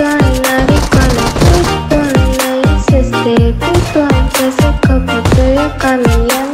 en la